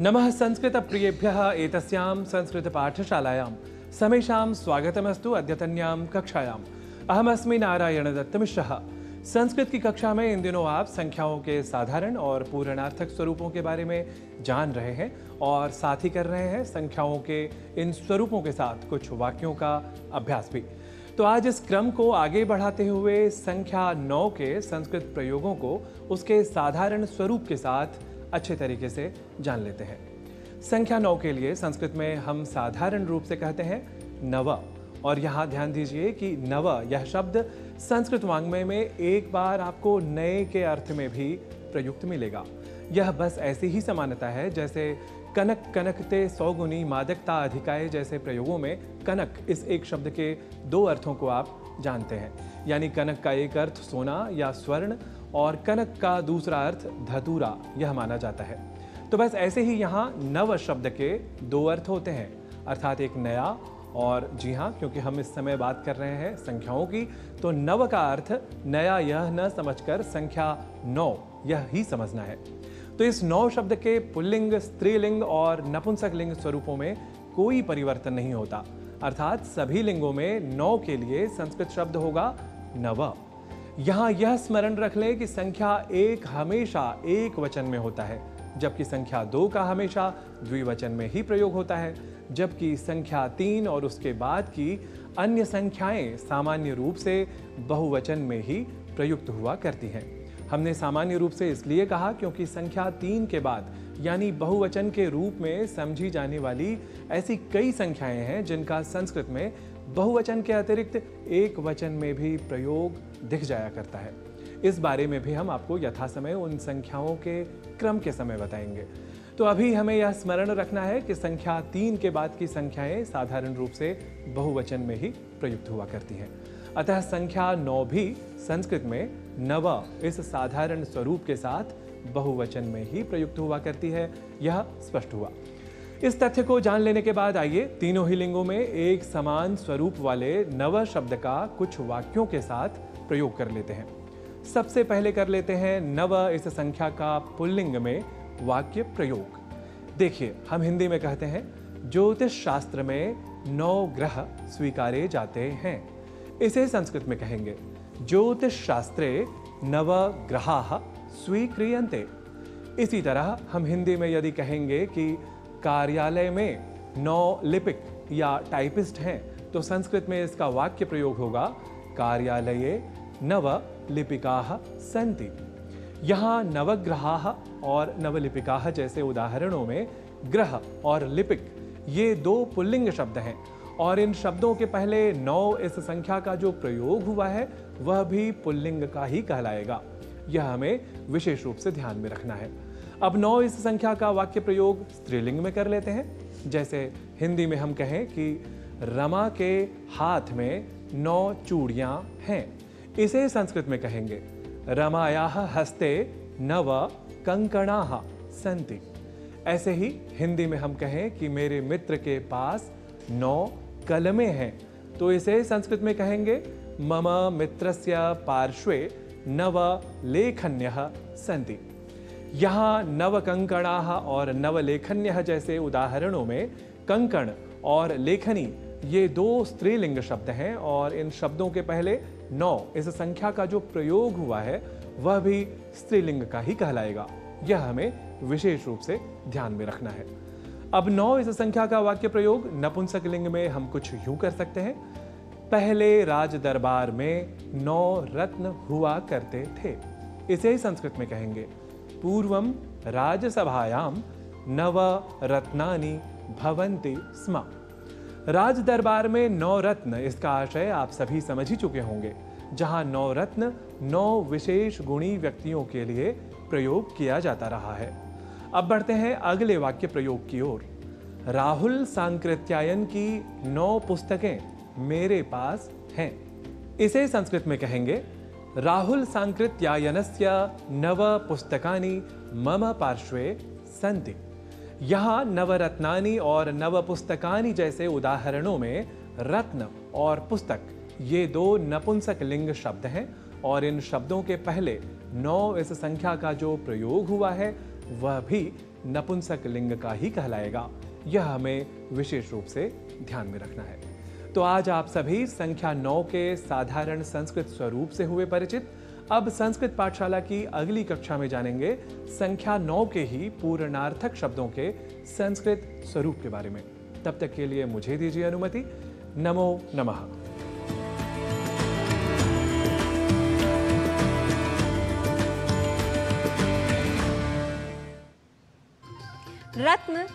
नमः संस्कृतप्रियेभ्यः एतस्यां संस्कृतपाठशालायां। समेषां स्वागतमस्तु अद्यतन्यां कक्षायाम् अहमस्मि नारायणदत्तमिश्रः। संस्कृत की कक्षा में इन दिनों आप संख्याओं के साधारण और पूर्णार्थक स्वरूपों के बारे में जान रहे हैं और साथ ही कर रहे हैं संख्याओं के इन स्वरूपों के साथ कुछ वाक्यों का अभ्यास भी। तो आज इस क्रम को आगे बढ़ाते हुए संख्या नौ के संस्कृत प्रयोगों को उसके साधारण स्वरूप के साथ अच्छे तरीके से जान लेते हैं। संख्या नौ के लिए संस्कृत में हम साधारण रूप से कहते हैं नव। और यहाँ ध्यान दीजिए कि नव, यह शब्द संस्कृत वांग्मय में एक बार आपको नए के अर्थ में भी प्रयुक्त मिलेगा। यह बस ऐसी ही समानता है जैसे कनक कनकते सौगुनी मादकता अधिकाय जैसे प्रयोगों में कनक इस एक शब्द के दो अर्थों को आप जानते हैं। यानी कनक का एक अर्थ सोना या स्वर्ण और कनक का दूसरा अर्थ धतूरा, यह माना जाता है। तो बस ऐसे ही यहाँ नव शब्द के दो अर्थ होते हैं। अर्थात एक नया और, जी हाँ क्योंकि हम इस समय बात कर रहे हैं संख्याओं की तो नव का अर्थ नया यह न समझकर संख्या नौ, यह ही समझना है। तो इस नौ शब्द के पुल्लिंग, स्त्रीलिंग और नपुंसक लिंग स्वरूपों में कोई परिवर्तन नहीं होता। अर्थात सभी लिंगों में नौ के लिए संस्कृत शब्द होगा नव। यहाँ यह स्मरण रख लें कि संख्या एक हमेशा एक वचन में होता है, जबकि संख्या दो का हमेशा द्विवचन में ही प्रयोग होता है, जबकि संख्या तीन और उसके बाद की अन्य संख्याएँ सामान्य रूप से बहुवचन में ही प्रयुक्त हुआ करती हैं। हमने सामान्य रूप से इसलिए कहा क्योंकि संख्या तीन के बाद, यानी बहुवचन के रूप में समझी जाने वाली ऐसी कई संख्याएँ हैं जिनका संस्कृत में बहुवचन के अतिरिक्त एक वचन में भी प्रयोग दिख जाया करता है। इस बारे में भी हम आपको यथा समय उन संख्याओं के क्रम के समय बताएँगे। तो अभी हमें यह स्मरण रखना है कि संख्या तीन के बाद की संख्याएँ साधारण रूप से बहुवचन में ही प्रयुक्त हुआ करती हैं। अतः संख्या नौ भी संस्कृत में नव इस साधारण स्वरूप के साथ बहुवचन में ही प्रयुक्त हुआ करती है। यह स्पष्ट हुआ। इस तथ्य को जान लेने के बाद आइए तीनों ही लिंगों में एक समान स्वरूप वाले नव शब्द का कुछ वाक्यों के साथ प्रयोग कर लेते हैं। सबसे पहले कर लेते हैं नव इस संख्या का पुल्लिंग में वाक्य प्रयोग। देखिए, हम हिंदी में कहते हैं, ज्योतिष शास्त्र में नौ ग्रह स्वीकारे जाते हैं। इसे संस्कृत में कहेंगे, ज्योतिष शास्त्रे नव ग्रहा स्वीक्रियंते इसी तरह हम हिंदी में यदि कहेंगे कि कार्यालय में नौ लिपिक या टाइपिस्ट हैं तो संस्कृत में इसका वाक्य प्रयोग होगा, कार्यालय नव लिपिका संति यहाँ नवग्रहा और नवलिपिका जैसे उदाहरणों में ग्रह और लिपिक, ये दो पुल्लिंग शब्द हैं। और इन शब्दों के पहले नौ इस संख्या का जो प्रयोग हुआ है, वह भी पुल्लिंग का ही कहलाएगा। यह हमें विशेष रूप से ध्यान में रखना है। अब नौ इस संख्या का वाक्य प्रयोग स्त्रीलिंग में कर लेते हैं। जैसे हिंदी में हम कहें कि रमा के हाथ में नौ चूड़ियाँ हैं। इसे संस्कृत में कहेंगे रमाया हस्ते नव कंकणा संति। ऐसे ही हिंदी में हम कहें कि मेरे मित्र के पास नौ कलमें हैं। तो इसे संस्कृत में कहेंगे मम मित्रस्य पार्श्वे नव लेखन्य संति। यहाँ नव कंकणा और नवलेखन्य जैसे उदाहरणों में कंकण और लेखनी, ये दो स्त्रीलिंग शब्द हैं और इन शब्दों के पहले नौ, इस संख्या का जो प्रयोग हुआ है, वह भी स्त्रीलिंग का ही कहलाएगा। यह हमें विशेष रूप से ध्यान में रखना है। अब नौ, इस संख्या का वाक्य प्रयोग, नपुंसक लिंग में हम कुछ यूँ कर सकते हैं। पहले राज दरबार में नौ रत्न हुआ करते थे, इसे ही संस्कृत में कहेंगे। पूर्वम राजसभायाम नव रत्नानि भवन्ति स्म। राज दरबार में नौ रत्न, इसका आशय आप सभी समझ ही चुके होंगे, जहाँ नौ रत्न नौ विशेष गुणी व्यक्तियों के लिए प्रयोग किया जाता रहा है। अब बढ़ते हैं अगले वाक्य प्रयोग की ओर। राहुल सांकृत्यायन की नौ पुस्तकें मेरे पास हैं। इसे संस्कृत में कहेंगे राहुल सांकृत्यायनस्य नव पुस्तकानि मम पार्श्वे संति यहाँ नवरत्नानि और नव पुस्तकानि जैसे उदाहरणों में रत्न और पुस्तक, ये दो नपुंसक लिंग शब्द हैं और इन शब्दों के पहले नौ इस संख्या का जो प्रयोग हुआ है, वह भी नपुंसक लिंग का ही कहलाएगा। यह हमें विशेष रूप से ध्यान में रखना है। तो आज आप सभी संख्या नौ के साधारण संस्कृत स्वरूप से हुए परिचित। अब संस्कृत पाठशाला की अगली कक्षा में जानेंगे संख्या नौ के ही पूर्णार्थक शब्दों के संस्कृत स्वरूप के बारे में। तब तक के लिए मुझे दीजिए अनुमति। नमो नमः। रत्न